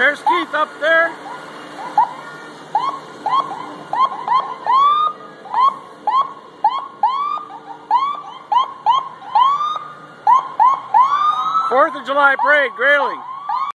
There's Keith up there. Fourth of July parade, Grayling.